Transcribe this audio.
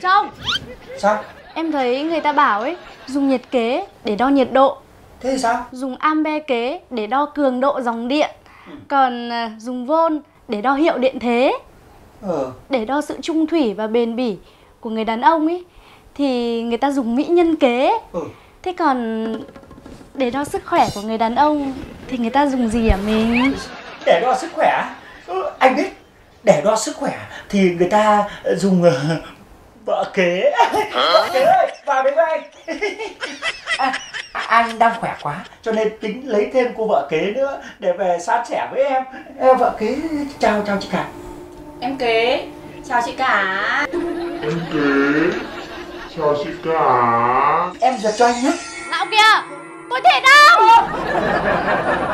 Trông Sao? Em thấy người ta bảo ấy Dùng nhiệt kế để đo nhiệt độ. Thế thì sao? Dùng ampe kế để đo cường độ dòng điện. Còn à, dùng vôn để đo hiệu điện thế. Ờ. Để đo sự trung thủy và bền bỉ của người đàn ông ấy Thì người ta dùng mỹ nhân kế. Ừ. Thế còn để đo sức khỏe của người đàn ông Thì người ta dùng gì hả mình? Để đo sức khỏe ừ, Anh biết. Để đo sức khỏe thì người ta dùng ờ, vợ kế. Vợ kế ơi vào đây. Với anh à, Anh đang khỏe quá Cho nên tính lấy thêm cô vợ kế nữa Để về san sẻ với em. Ê, Vợ kế chào chào chị cả. Em kế Chào chị cả. Em kế Chào chị cả. Em giật cho anh nhé. Nào kìa Tôi thể nào